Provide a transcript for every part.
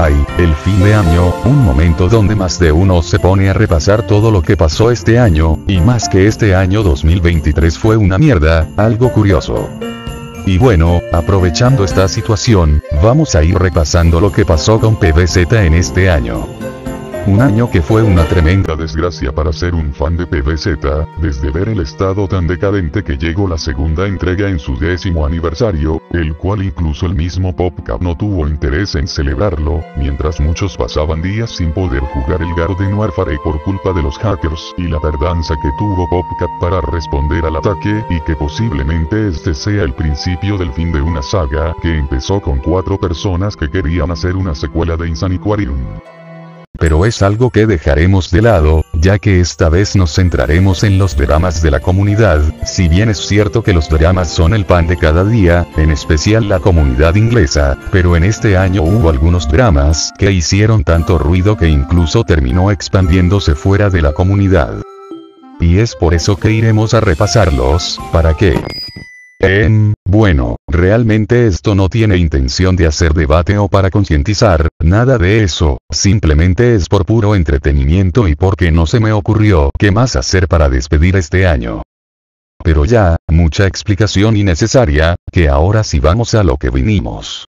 Ay, el fin de año, un momento donde más de uno se pone a repasar todo lo que pasó este año, y más que este año 2023 fue una mierda, algo curioso. Y bueno, aprovechando esta situación, vamos a ir repasando lo que pasó con PVZ en este año. Un año que fue una tremenda desgracia para ser un fan de PVZ, desde ver el estado tan decadente que llegó la segunda entrega en su décimo aniversario, el cual incluso el mismo PopCap no tuvo interés en celebrarlo, mientras muchos pasaban días sin poder jugar el Garden Warfare por culpa de los hackers y la tardanza que tuvo PopCap para responder al ataque y que posiblemente este sea el principio del fin de una saga que empezó con cuatro personas que querían hacer una secuela de Insaniquarium pero es algo que dejaremos de lado, ya que esta vez nos centraremos en los dramas de la comunidad, si bien es cierto que los dramas son el pan de cada día, en especial la comunidad inglesa, pero en este año hubo algunos dramas que hicieron tanto ruido que incluso terminó expandiéndose fuera de la comunidad. Y es por eso que iremos a repasarlos, para que Em, bueno, realmente esto no tiene intención de hacer debate o para concientizar, nada de eso, simplemente es por puro entretenimiento y porque no se me ocurrió qué más hacer para despedir este año. Pero ya, mucha explicación innecesaria, que ahora sí vamos a lo que vinimos.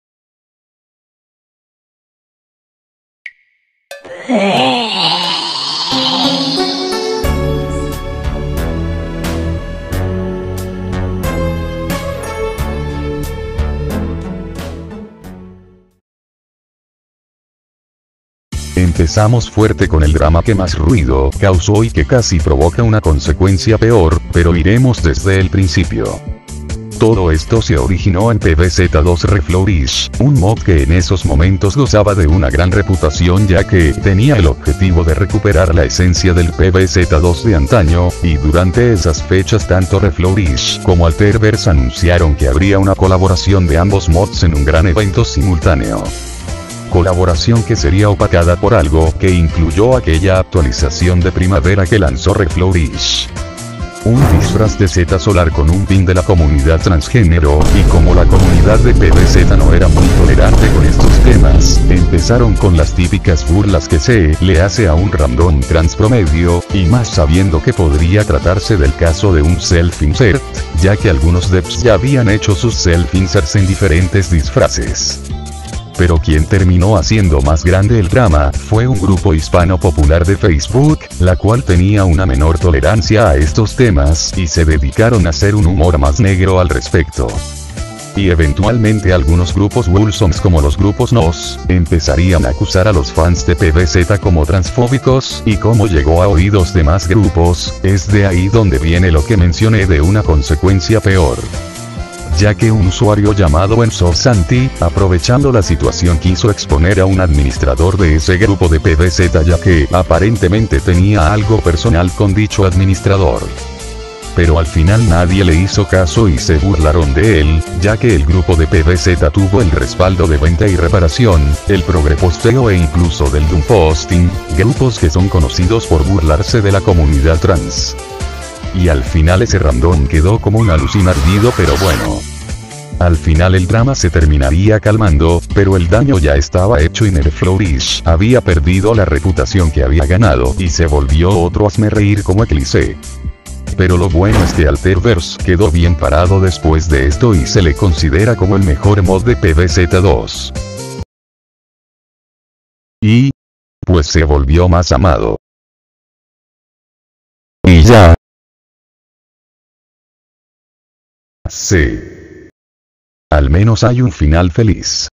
Empezamos fuerte con el drama que más ruido causó y que casi provoca una consecuencia peor, pero iremos desde el principio. Todo esto se originó en PVZ2 Reflourish, un mod que en esos momentos gozaba de una gran reputación ya que tenía el objetivo de recuperar la esencia del PVZ2 de antaño, y durante esas fechas tanto Reflourish como Alterverse anunciaron que habría una colaboración de ambos mods en un gran evento simultáneo colaboración que sería opacada por algo que incluyó aquella actualización de primavera que lanzó Reflourish. Un disfraz de Z solar con un pin de la comunidad transgénero, y como la comunidad de PBZ no era muy tolerante con estos temas, empezaron con las típicas burlas que se le hace a un random trans promedio, y más sabiendo que podría tratarse del caso de un self-insert, ya que algunos devs ya habían hecho sus self-inserts en diferentes disfraces pero quien terminó haciendo más grande el drama fue un grupo hispano popular de Facebook, la cual tenía una menor tolerancia a estos temas y se dedicaron a hacer un humor más negro al respecto. Y eventualmente algunos grupos Wilsons como los grupos NOS, empezarían a acusar a los fans de PVZ como transfóbicos, y como llegó a oídos de más grupos, es de ahí donde viene lo que mencioné de una consecuencia peor ya que un usuario llamado Enzo Santi, aprovechando la situación quiso exponer a un administrador de ese grupo de PVZ ya que aparentemente tenía algo personal con dicho administrador. Pero al final nadie le hizo caso y se burlaron de él, ya que el grupo de PVZ tuvo el respaldo de venta y reparación, el progreposteo e incluso del Doomposting, grupos que son conocidos por burlarse de la comunidad trans. Y al final ese random quedó como un alucin ardido pero bueno. Al final el drama se terminaría calmando, pero el daño ya estaba hecho y Nerflourish había perdido la reputación que había ganado y se volvió otro hazme reír como Eclipse. Pero lo bueno es que Alterverse quedó bien parado después de esto y se le considera como el mejor mod de PVZ2. Y... Pues se volvió más amado. Y ya, Sí. Al menos hay un final feliz.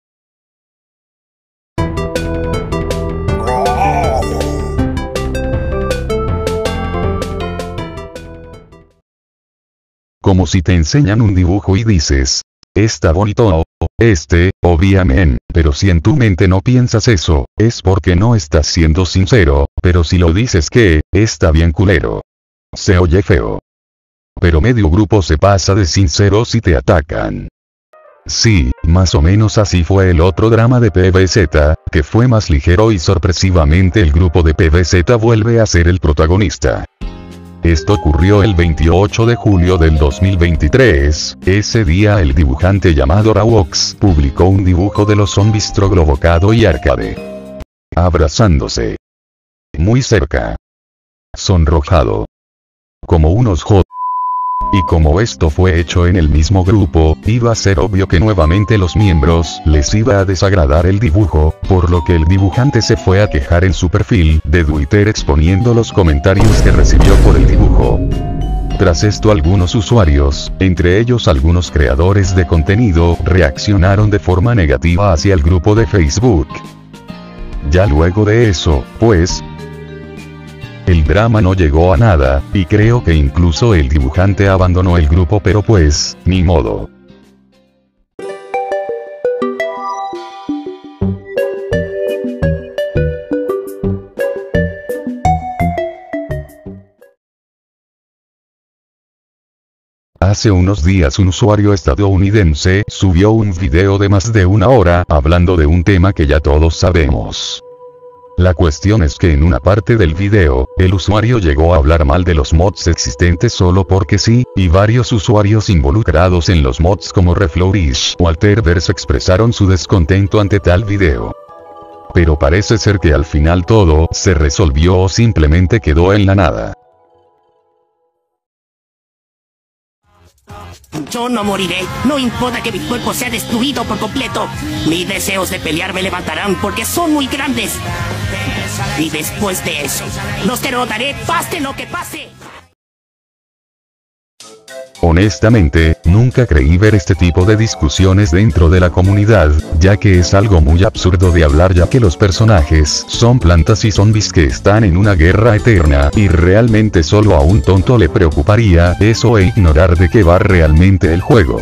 Como si te enseñan un dibujo y dices, está bonito, este, obviamente, pero si en tu mente no piensas eso, es porque no estás siendo sincero, pero si lo dices que, está bien culero. Se oye feo pero medio grupo se pasa de sinceros y te atacan. Sí, más o menos así fue el otro drama de PVZ, que fue más ligero y sorpresivamente el grupo de PVZ vuelve a ser el protagonista. Esto ocurrió el 28 de julio del 2023, ese día el dibujante llamado Rawox publicó un dibujo de los zombies Troglobocado y Arcade. Abrazándose. Muy cerca. Sonrojado. Como unos hot y como esto fue hecho en el mismo grupo, iba a ser obvio que nuevamente los miembros les iba a desagradar el dibujo, por lo que el dibujante se fue a quejar en su perfil de Twitter exponiendo los comentarios que recibió por el dibujo. Tras esto algunos usuarios, entre ellos algunos creadores de contenido, reaccionaron de forma negativa hacia el grupo de Facebook. Ya luego de eso, pues, el drama no llegó a nada, y creo que incluso el dibujante abandonó el grupo pero pues, ni modo. Hace unos días un usuario estadounidense subió un video de más de una hora hablando de un tema que ya todos sabemos. La cuestión es que en una parte del video, el usuario llegó a hablar mal de los mods existentes solo porque sí, y varios usuarios involucrados en los mods como Reflourish o Alterverse expresaron su descontento ante tal video. Pero parece ser que al final todo se resolvió o simplemente quedó en la nada. Yo no moriré, no importa que mi cuerpo sea destruido por completo. Mis deseos de pelear me levantarán porque son muy grandes. Y después de eso, los derrotaré, pase lo que pase. Honestamente, nunca creí ver este tipo de discusiones dentro de la comunidad, ya que es algo muy absurdo de hablar ya que los personajes son plantas y zombies que están en una guerra eterna, y realmente solo a un tonto le preocuparía eso e ignorar de qué va realmente el juego.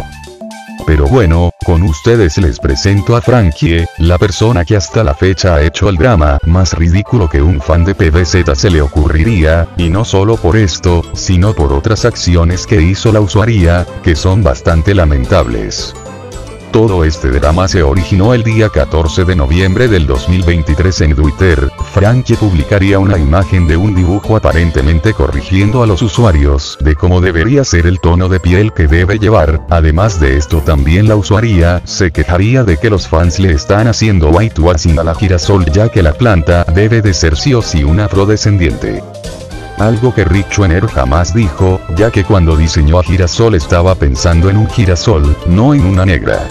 Pero bueno, con ustedes les presento a Frankie, la persona que hasta la fecha ha hecho el drama más ridículo que un fan de PVZ se le ocurriría, y no solo por esto, sino por otras acciones que hizo la usuaria, que son bastante lamentables. Todo este drama se originó el día 14 de noviembre del 2023 en Twitter. Frankie publicaría una imagen de un dibujo aparentemente corrigiendo a los usuarios de cómo debería ser el tono de piel que debe llevar. Además de esto también la usuaria se quejaría de que los fans le están haciendo whitewashing a la girasol ya que la planta debe de ser sí o sí una afrodescendiente. Algo que Rick Schwenner jamás dijo, ya que cuando diseñó a Girasol estaba pensando en un girasol, no en una negra.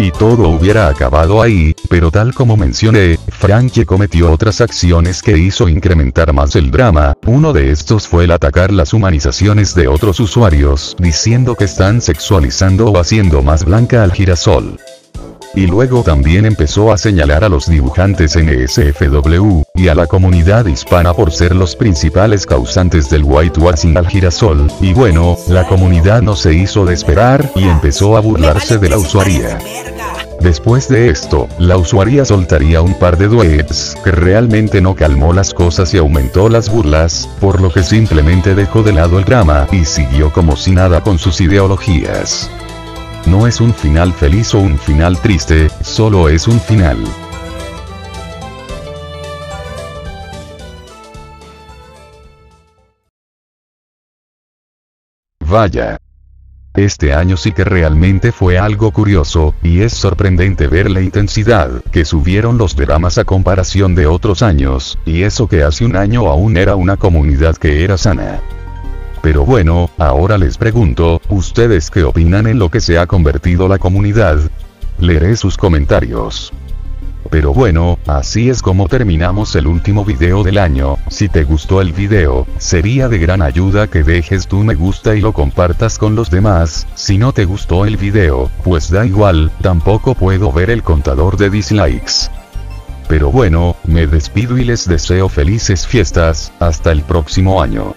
Y todo hubiera acabado ahí, pero tal como mencioné, Frankie cometió otras acciones que hizo incrementar más el drama, uno de estos fue el atacar las humanizaciones de otros usuarios, diciendo que están sexualizando o haciendo más blanca al girasol. Y luego también empezó a señalar a los dibujantes NSFW, y a la comunidad hispana por ser los principales causantes del whitewashing al girasol, y bueno, la comunidad no se hizo de esperar, y empezó a burlarse de la usuaria. Después de esto, la usuaria soltaría un par de duets, que realmente no calmó las cosas y aumentó las burlas, por lo que simplemente dejó de lado el drama, y siguió como si nada con sus ideologías. No es un final feliz o un final triste, solo es un final. Vaya. Este año sí que realmente fue algo curioso, y es sorprendente ver la intensidad que subieron los dramas a comparación de otros años, y eso que hace un año aún era una comunidad que era sana. Pero bueno, ahora les pregunto, ¿ustedes qué opinan en lo que se ha convertido la comunidad? Leeré sus comentarios. Pero bueno, así es como terminamos el último video del año, si te gustó el video, sería de gran ayuda que dejes tu me gusta y lo compartas con los demás, si no te gustó el video, pues da igual, tampoco puedo ver el contador de dislikes. Pero bueno, me despido y les deseo felices fiestas, hasta el próximo año.